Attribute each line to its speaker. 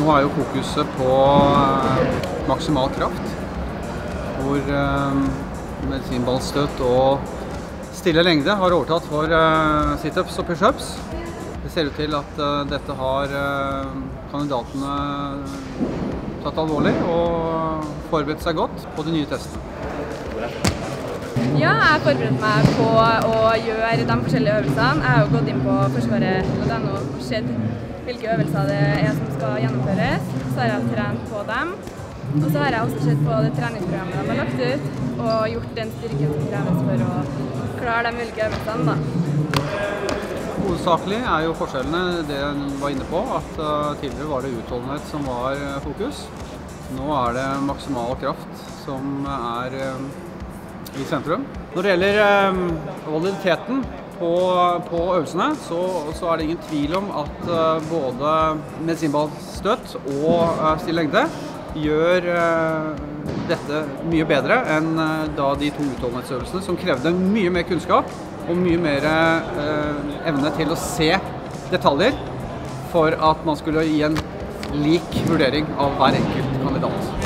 Speaker 1: Nå er jo fokuset på eh, maksimal kraft, hvor eh, medisinballstøt og stille lengde har overtatt for eh, situps og pushups. Det ser ut til at dette har kandidatene tatt alvorlig og forberedt seg godt på de nye testene.
Speaker 2: Ja, jeg har forberedt meg på å gjøre de forskjellige øvelsene. Jeg har jo gått inn på forsvaret.no og sett hvilke øvelser det er som skal gjennomføres. Så har jeg trent på dem. Og så har jeg også sett på det treningsprogrammet de har lagt ut, og gjort den styrken som kreves for å klare de ulike øvelsene. da.
Speaker 1: Hovedsakelig er jo forskjellene det jeg var inne på, at eh, tidligere var det utholdenhet som var eh, fokus. Nå er det maksimal kraft som er eh, i sentrum. Når det gjelder validiteten på, på øvelsene, så, så er det ingen tvil om at eh, både medisinballstøt og eh, still lengde gjør eh, dette mye bedre enn da de to utholdenhetsøvelsene, som krevde mye mer kunnskap og mye mer evne til å se detaljer for at man skulle gi en lik vurdering av hver enkelt kandidat.